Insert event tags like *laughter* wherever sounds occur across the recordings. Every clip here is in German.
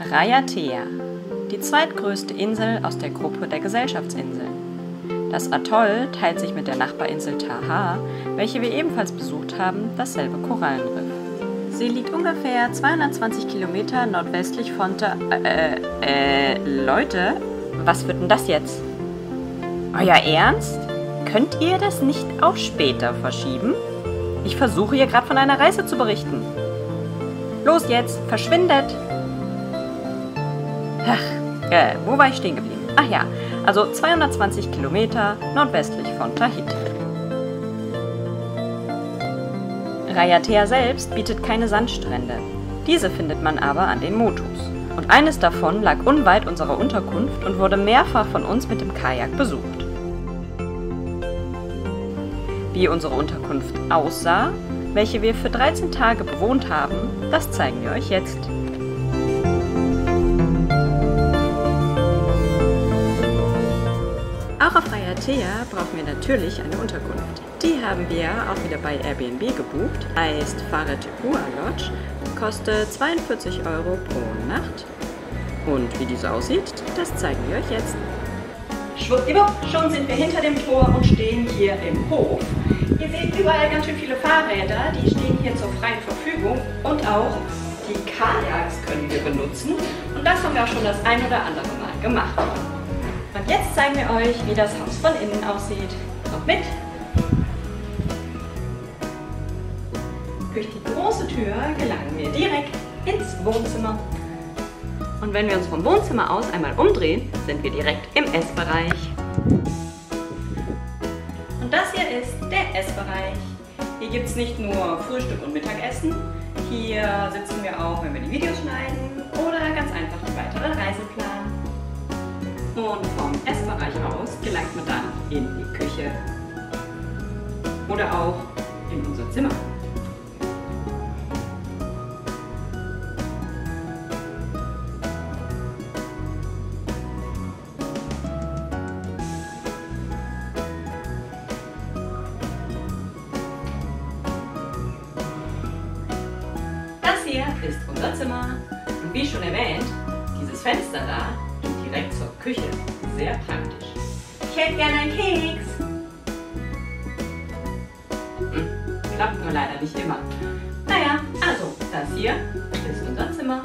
Raiatea, die zweitgrößte Insel aus der Gruppe der Gesellschaftsinseln. Das Atoll teilt sich mit der Nachbarinsel Taha, welche wir ebenfalls besucht haben, dasselbe Korallenriff. Sie liegt ungefähr 220 Kilometer nordwestlich von Ta äh, äh, Leute, was wird denn das jetzt? Euer Ernst? Könnt ihr das nicht auf später verschieben? Ich versuche hier gerade von einer Reise zu berichten. Los jetzt, verschwindet! Ach, äh, wo war ich stehen geblieben? Ach ja, also 220 Kilometer nordwestlich von Tahiti. Raiatea selbst bietet keine Sandstrände. Diese findet man aber an den Motus. Und eines davon lag unweit unserer Unterkunft und wurde mehrfach von uns mit dem Kajak besucht. Wie unsere Unterkunft aussah, welche wir für 13 Tage bewohnt haben, das zeigen wir euch jetzt. Raiatea brauchen wir natürlich eine Unterkunft. Die haben wir auch wieder bei Airbnb gebucht, heißt Faretepua Lodge, kostet 42 Euro pro Nacht. Und wie diese aussieht, das zeigen wir euch jetzt. Schwuppdiwupp, schon sind wir hinter dem Tor und stehen hier im Hof. Ihr seht überall ganz schön viele Fahrräder, die stehen hier zur freien Verfügung und auch die Kajaks können wir benutzen. Und das haben wir auch schon das ein oder andere Mal gemacht. Und jetzt zeigen wir euch, wie das Haus von innen aussieht. Kommt mit! Durch die große Tür gelangen wir direkt ins Wohnzimmer. Und wenn wir uns vom Wohnzimmer aus einmal umdrehen, sind wir direkt im Essbereich. Und das hier ist der Essbereich. Hier gibt es nicht nur Frühstück und Mittagessen, hier sitzen wir auch, wenn wir die Videos schneiden oder ganz einfach die weitere Reise planen. Und vom Essbereich aus gelangt man dann in die Küche oder auch in unser Zimmer. Klappt nur leider nicht immer. Naja, also, das hier ist unser Zimmer.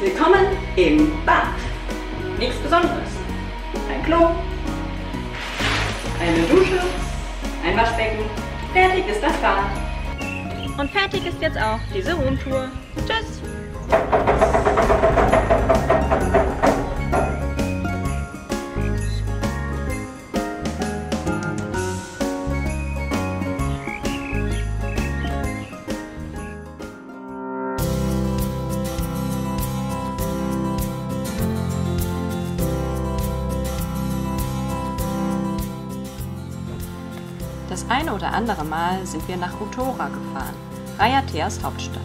Willkommen im Bad. Nichts Besonderes. Ein Klo, eine Dusche, ein Waschbecken. Fertig ist das Bad. Und fertig ist jetzt auch diese Rundtour. Tschüss! Das eine oder andere Mal sind wir nach Utora gefahren, Raiateas Hauptstadt.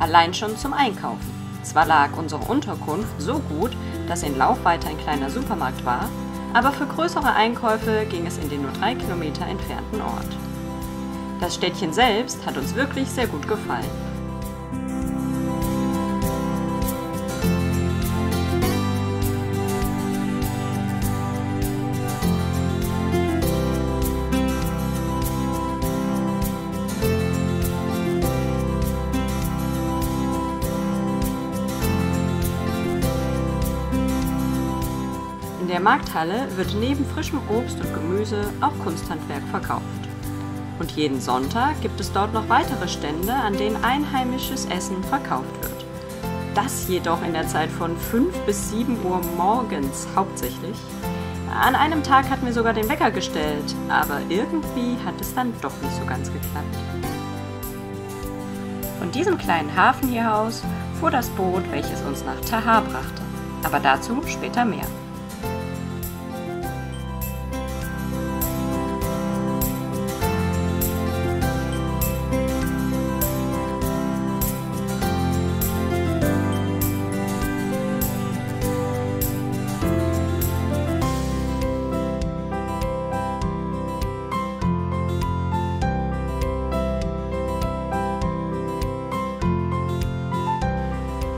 Allein schon zum Einkaufen. Zwar lag unsere Unterkunft so gut, dass in Laufweite ein kleiner Supermarkt war, aber für größere Einkäufe ging es in den nur drei Kilometer entfernten Ort. Das Städtchen selbst hat uns wirklich sehr gut gefallen. Markthalle wird neben frischem Obst und Gemüse auch Kunsthandwerk verkauft. Und jeden Sonntag gibt es dort noch weitere Stände, an denen einheimisches Essen verkauft wird. Das jedoch in der Zeit von 5 bis 7 Uhr morgens hauptsächlich. An einem Tag hatten wir sogar den Wecker gestellt, aber irgendwie hat es dann doch nicht so ganz geklappt. Von diesem kleinen Hafen hier aus fuhr das Boot, welches uns nach Taha brachte. Aber dazu später mehr.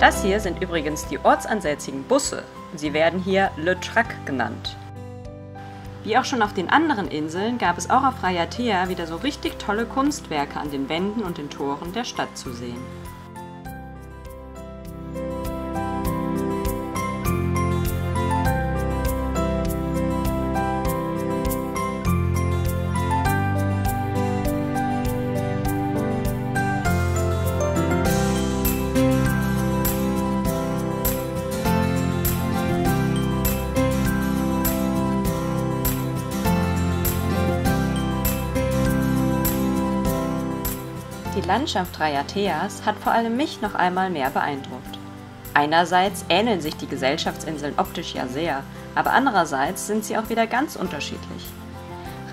Das hier sind übrigens die ortsansässigen Busse. Sie werden hier Le Trac genannt. Wie auch schon auf den anderen Inseln gab es auch auf Raiatea wieder so richtig tolle Kunstwerke an den Wänden und den Toren der Stadt zu sehen. Landschaft Raiateas hat vor allem mich noch einmal mehr beeindruckt. Einerseits ähneln sich die Gesellschaftsinseln optisch ja sehr, aber andererseits sind sie auch wieder ganz unterschiedlich.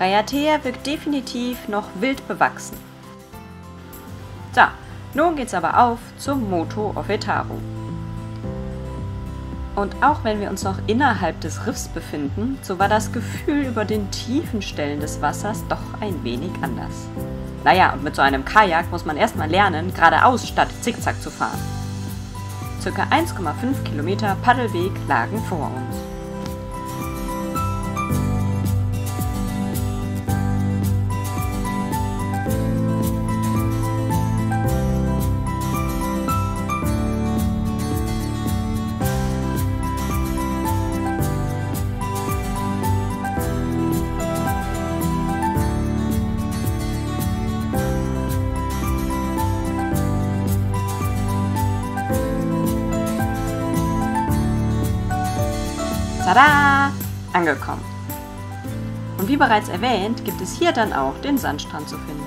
Raiatea wirkt definitiv noch wild bewachsen. So, nun geht's aber auf zum Moto Ofetaru. Und auch wenn wir uns noch innerhalb des Riffs befinden, so war das Gefühl über den tiefen Stellen des Wassers doch ein wenig anders. Naja, und mit so einem Kajak muss man erstmal lernen, geradeaus statt zickzack zu fahren. Circa 1,5 Kilometer Paddelweg lagen vor uns. Tada! Angekommen. Und wie bereits erwähnt, gibt es hier dann auch den Sandstrand zu finden.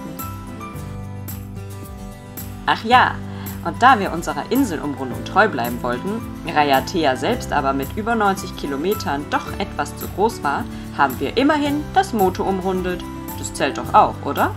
Ach ja, und da wir unserer Inselumrundung treu bleiben wollten, Raiatea selbst aber mit über 90 Kilometern doch etwas zu groß war, haben wir immerhin das Moto umrundet. Das zählt doch auch, oder?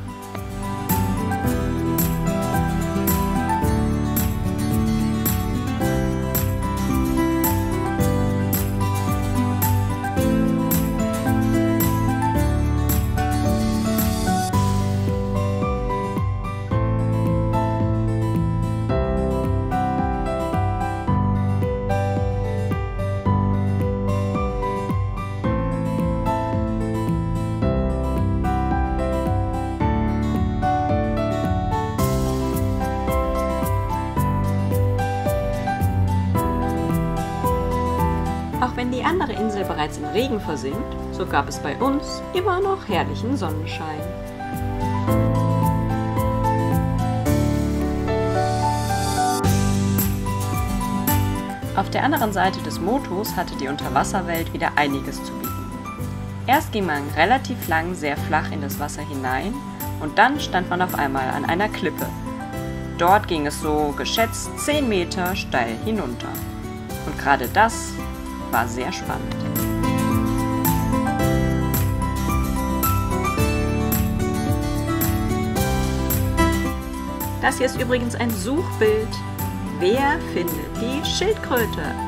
Die andere Insel bereits im Regen versinkt, so gab es bei uns immer noch herrlichen Sonnenschein. Auf der anderen Seite des Motos hatte die Unterwasserwelt wieder einiges zu bieten. Erst ging man relativ lang sehr flach in das Wasser hinein und dann stand man auf einmal an einer Klippe. Dort ging es so geschätzt 10 Meter steil hinunter. Und gerade das war sehr spannend. Das hier ist übrigens ein Suchbild. Wer findet die Schildkröte?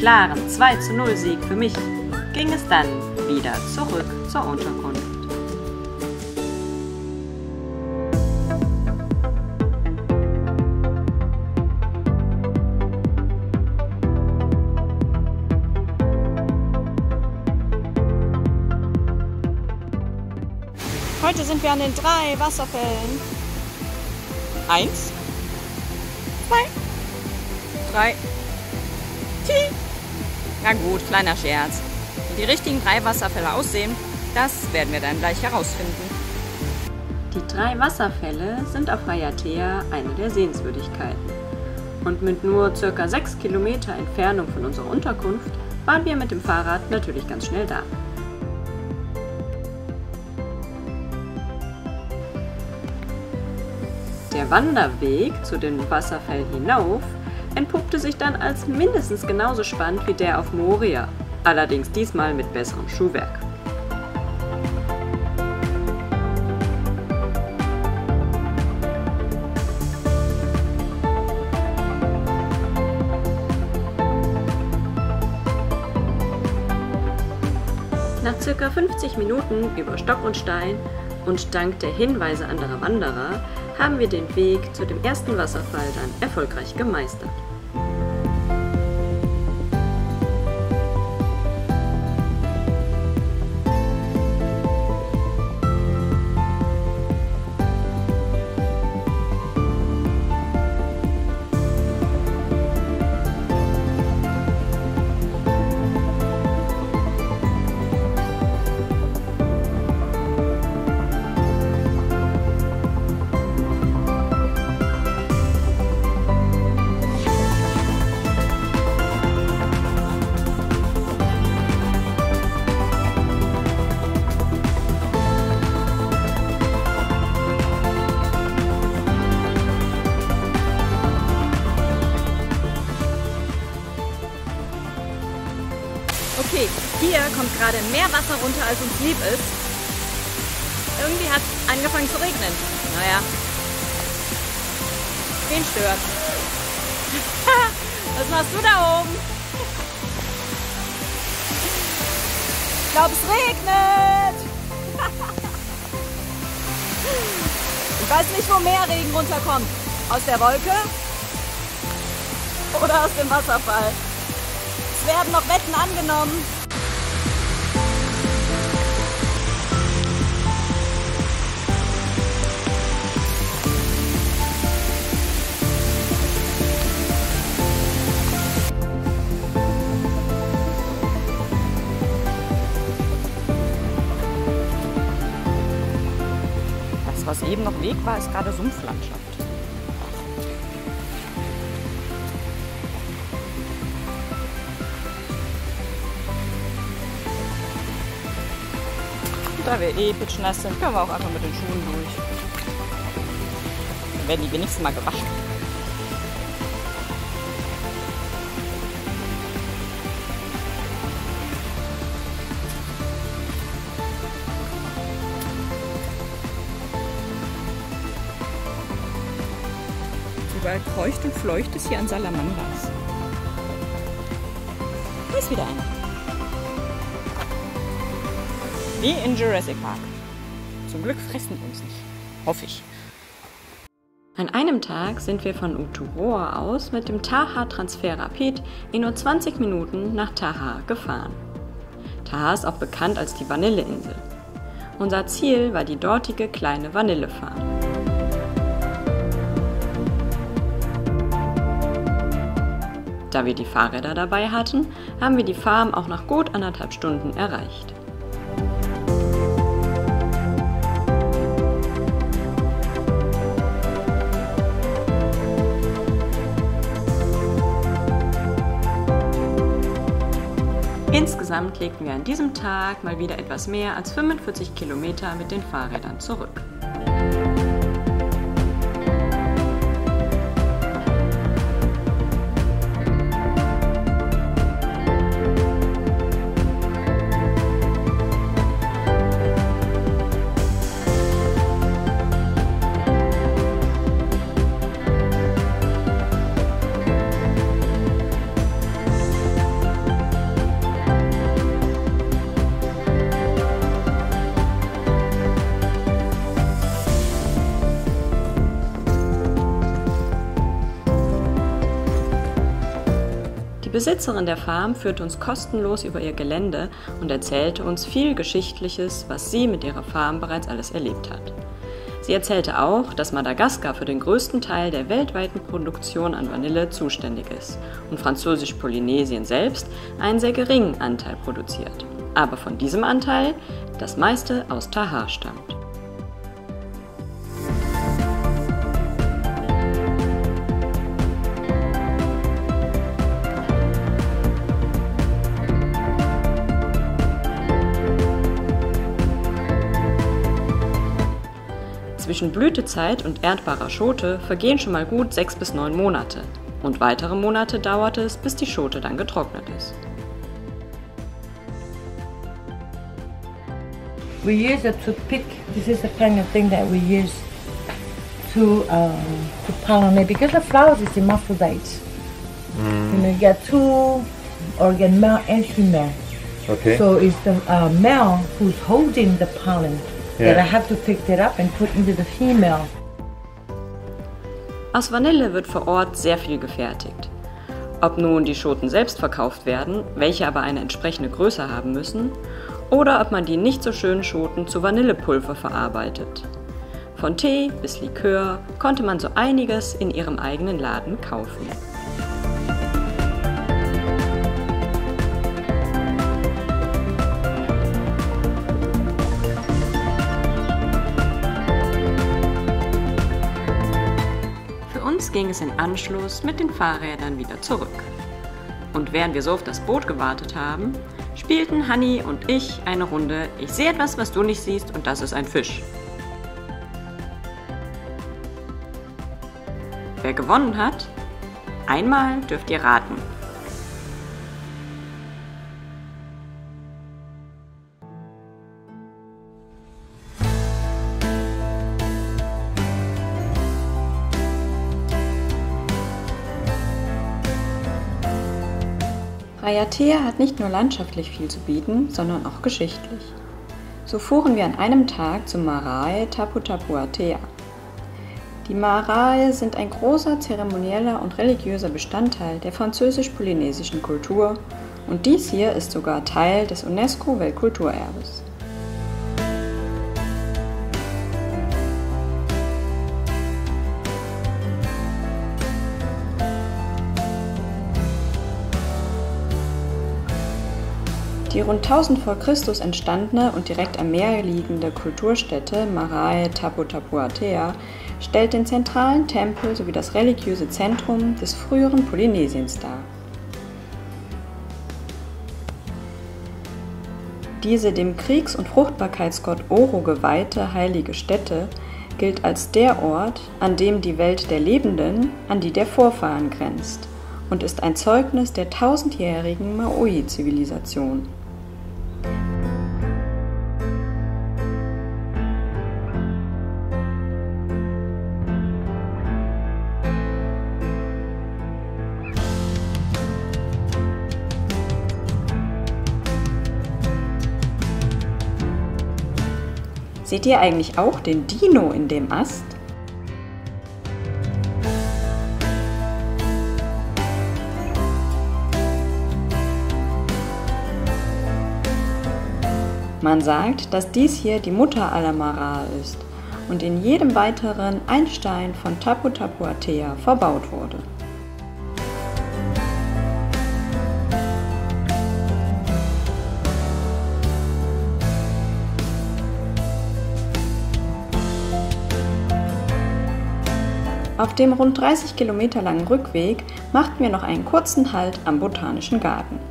Klaren 2 zu 0 Sieg für mich ging es dann wieder zurück zur Unterkunft. Heute sind wir an den drei Wasserfällen. Eins, zwei, drei. Na gut, kleiner Scherz. Wie die richtigen drei Wasserfälle aussehen, das werden wir dann gleich herausfinden. Die drei Wasserfälle sind auf Raiatea eine der Sehenswürdigkeiten. Und mit nur ca. 6 Kilometer Entfernung von unserer Unterkunft waren wir mit dem Fahrrad natürlich ganz schnell da. Der Wanderweg zu den Wasserfällen hinauf entpuppte sich dann als mindestens genauso spannend wie der auf Moria, allerdings diesmal mit besserem Schuhwerk. Nach circa 50 Minuten über Stock und Stein und dank der Hinweise anderer Wanderer haben wir den Weg zu dem ersten Wasserfall dann erfolgreich gemeistert. Wasser runter, als uns lieb ist. Irgendwie hat es angefangen zu regnen. Naja. Wen stört? *laughs* Was machst du da oben? Ich glaube, es regnet. *laughs* Ich weiß nicht, wo mehr Regen runterkommt. Aus der Wolke oder aus dem Wasserfall. Es werden noch Wetten angenommen. Eben noch Weg war, ist gerade Sumpflandschaft. Da wir eh pitschnass sind, können wir auch einfach mit den Schuhen durch. Dann werden die wenigstens mal gewaschen. Kreucht und fleucht es hier an Salamanders. Hier ist wieder einer. Wie in Jurassic Park. Zum Glück fressen uns nicht. Hoffe ich. An einem Tag sind wir von Uturoa aus mit dem Taha Transfer Rapid in nur 20 Minuten nach Taha gefahren. Taha ist auch bekannt als die Vanilleinsel. Unser Ziel war die dortige kleine Vanillefarm. Da wir die Fahrräder dabei hatten, haben wir die Farm auch nach gut anderthalb Stunden erreicht. Insgesamt legten wir an diesem Tag mal wieder etwas mehr als 45 Kilometer mit den Fahrrädern zurück. Besitzerin der Farm führte uns kostenlos über ihr Gelände und erzählte uns viel Geschichtliches, was sie mit ihrer Farm bereits alles erlebt hat. Sie erzählte auch, dass Madagaskar für den größten Teil der weltweiten Produktion an Vanille zuständig ist und Französisch-Polynesien selbst einen sehr geringen Anteil produziert. Aber von diesem Anteil das meiste aus Tahar stammt. Zwischen Blütezeit und erntebarer Schote vergehen schon mal gut sechs bis neun Monate. Und weitere Monate dauert es, bis die Schote dann getrocknet ist. We use a toothpick. This is the kind of thing that we use to uh, to pollinate because the flowers is hermaphrodite. Mm. You know, you get two organ male and female. Okay. So it's the uh, male who's holding the pollen. Yeah. that I have to pick it up and put into the female. Aus Vanille wird vor Ort sehr viel gefertigt. Ob nun die Schoten selbst verkauft werden, welche aber eine entsprechende Größe haben müssen, oder ob man die nicht so schönen Schoten zu Vanillepulver verarbeitet. Von Tee bis Likör konnte man so einiges in ihrem eigenen Laden kaufen. Ging es im Anschluss mit den Fahrrädern wieder zurück. Und während wir so auf das Boot gewartet haben, spielten Hanni und ich eine Runde Ich sehe etwas, was du nicht siehst und das ist ein Fisch. Wer gewonnen hat? Einmal dürft ihr raten. Raiatea hat nicht nur landschaftlich viel zu bieten, sondern auch geschichtlich. So fuhren wir an einem Tag zum Marae Tapu Tapuatea. Die Marae sind ein großer zeremonieller und religiöser Bestandteil der französisch-polynesischen Kultur und dies hier ist sogar Teil des UNESCO-Weltkulturerbes. Die rund 1000 vor Christus entstandene und direkt am Meer liegende Kulturstätte Marae Tapu Tapuatea stellt den zentralen Tempel sowie das religiöse Zentrum des früheren Polynesiens dar. Diese dem Kriegs- und Fruchtbarkeitsgott Oro geweihte heilige Stätte gilt als der Ort, an dem die Welt der Lebenden an die der Vorfahren grenzt und ist ein Zeugnis der tausendjährigen Maui-Zivilisation. Seht ihr eigentlich auch den Dino in dem Ast? Man sagt, dass dies hier die Mutter aller Mara ist und in jedem weiteren ein Stein von Tapu Tapuatea verbaut wurde. Auf dem rund 30 Kilometer langen Rückweg machten wir noch einen kurzen Halt am Botanischen Garten.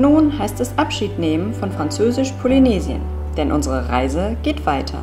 Nun heißt es Abschied nehmen von Französisch Polynesien, denn unsere Reise geht weiter.